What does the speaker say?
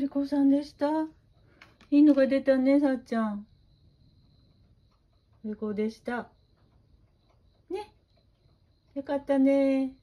りこさんでした。いいのが出たね、さっちゃん。最高でした。ね。よかったね。